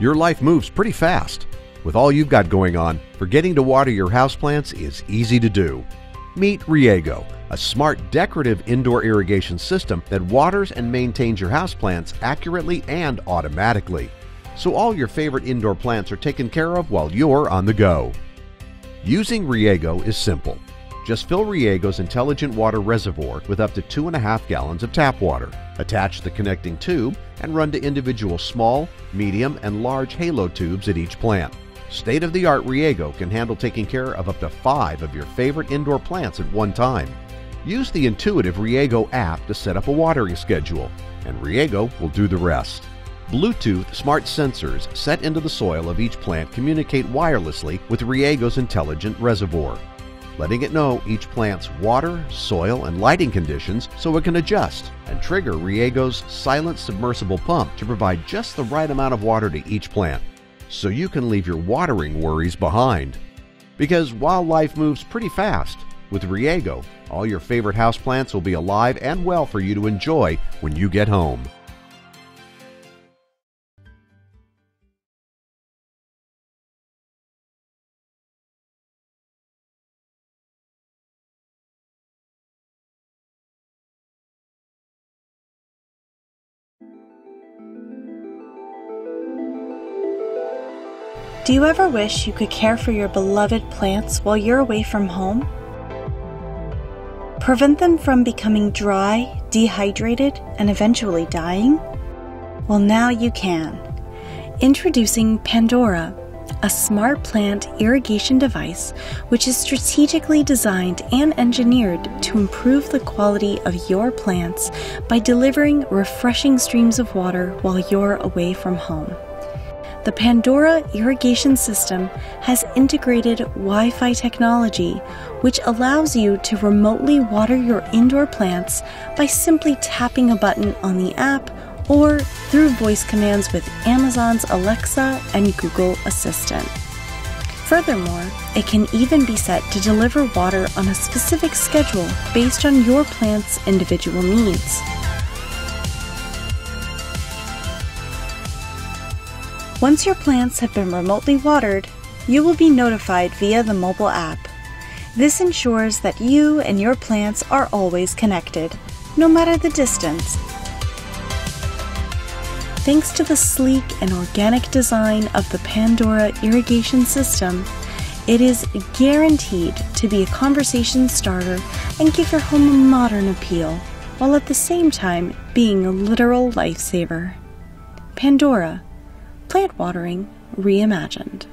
Your life moves pretty fast. With all you've got going on, forgetting to water your houseplants is easy to do. Meet Riego, a smart decorative indoor irrigation system that waters and maintains your houseplants accurately and automatically. So all your favorite indoor plants are taken care of while you're on the go. Using Riego is simple. Just fill Riego's intelligent water reservoir with up to 2.5 gallons of tap water. Attach the connecting tube and run to individual small, medium, and large halo tubes at each plant. State of the art Riego can handle taking care of up to five of your favorite indoor plants at one time. Use the intuitive Riego app to set up a watering schedule, and Riego will do the rest. Bluetooth smart sensors set into the soil of each plant communicate wirelessly with Riego's intelligent reservoir, letting it know each plant's water, soil, and lighting conditions so it can adjust and trigger Riego's silent submersible pump to provide just the right amount of water to each plant so you can leave your watering worries behind. Because while life moves pretty fast, with Riego, all your favorite houseplants will be alive and well for you to enjoy when you get home. Do you ever wish you could care for your beloved plants while you're away from home? Prevent them from becoming dry, dehydrated, and eventually dying? Well, now you can. Introducing Pandora, a smart plant irrigation device which is strategically designed and engineered to improve the quality of your plants by delivering refreshing streams of water while you're away from home. The Pandora irrigation system has integrated Wi Fi technology, which allows you to remotely water your indoor plants by simply tapping a button on the app or through voice commands with Amazon's Alexa and Google Assistant. Furthermore, it can even be set to deliver water on a specific schedule based on your plant's individual needs. Once your plants have been remotely watered, you will be notified via the mobile app. This ensures that you and your plants are always connected, no matter the distance. Thanks to the sleek and organic design of the Pandora irrigation system, it is guaranteed to be a conversation starter and give your home a modern appeal, while at the same time being a literal lifesaver. Pandora Plant watering reimagined.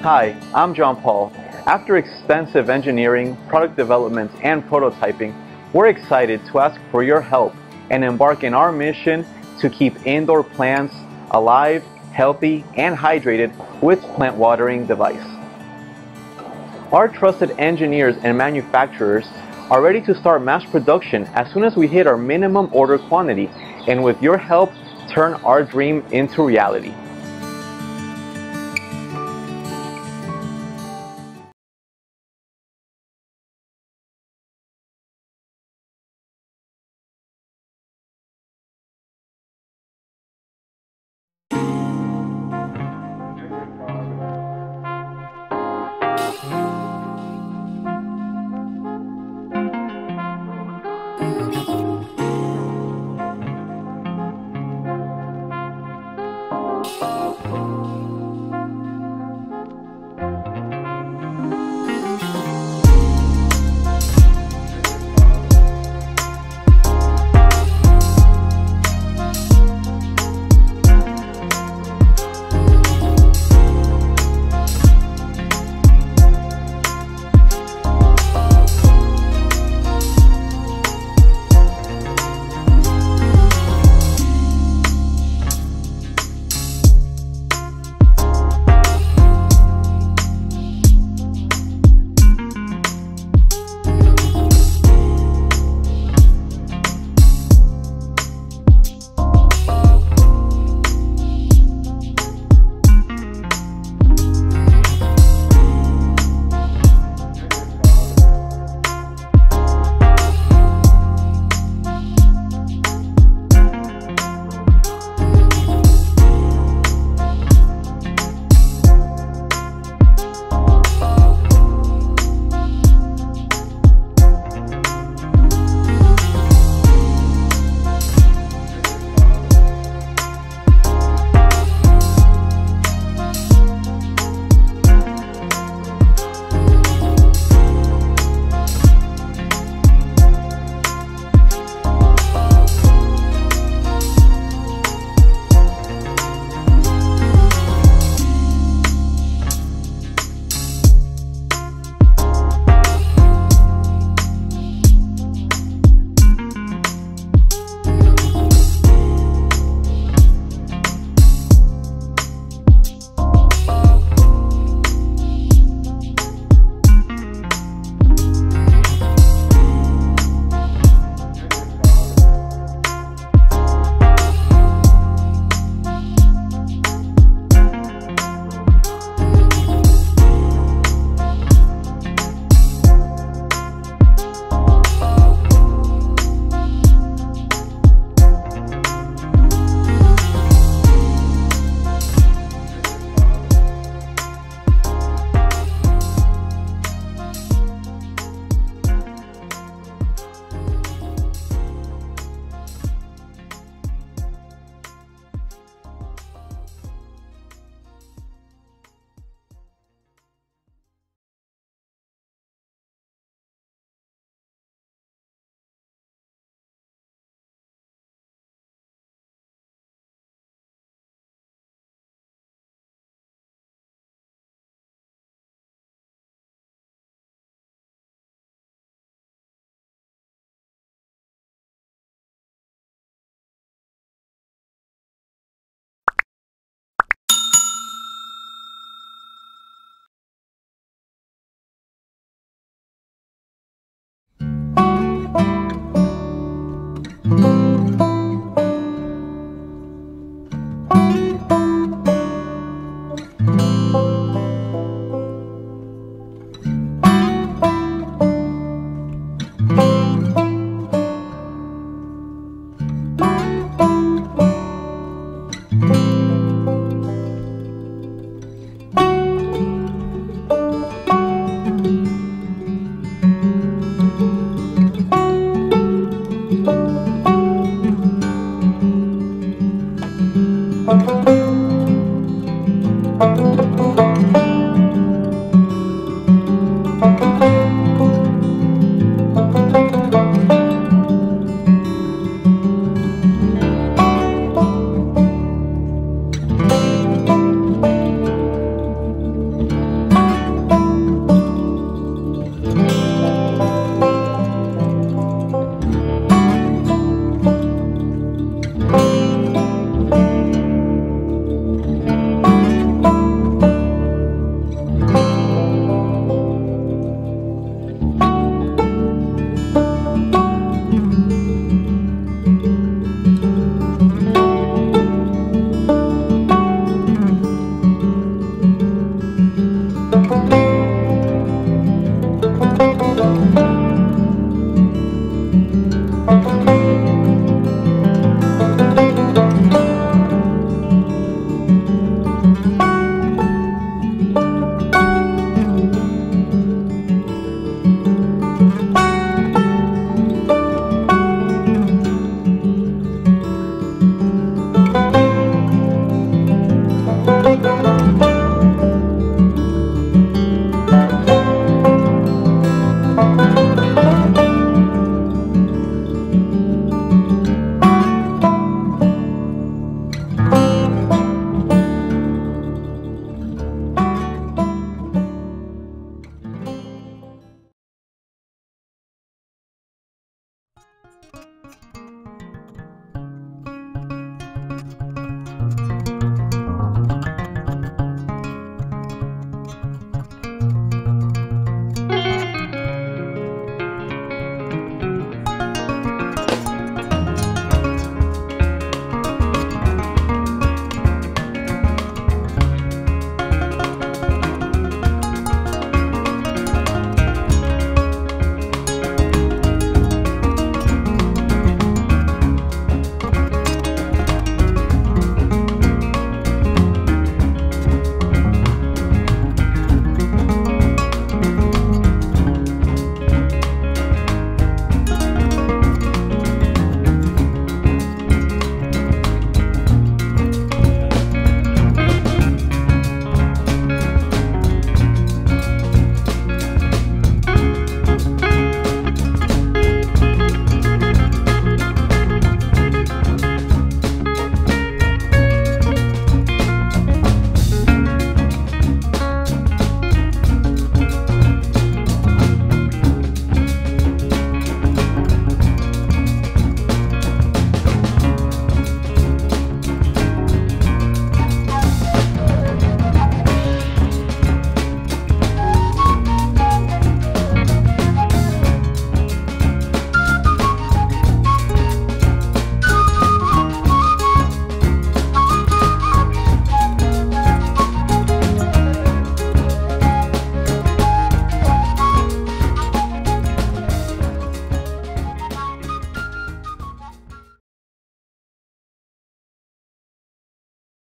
Hi, I'm John Paul. After extensive engineering, product development, and prototyping, we're excited to ask for your help and embark in our mission to keep indoor plants alive, healthy, and hydrated with plant watering device. Our trusted engineers and manufacturers are ready to start mass production as soon as we hit our minimum order quantity and with your help, turn our dream into reality.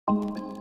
you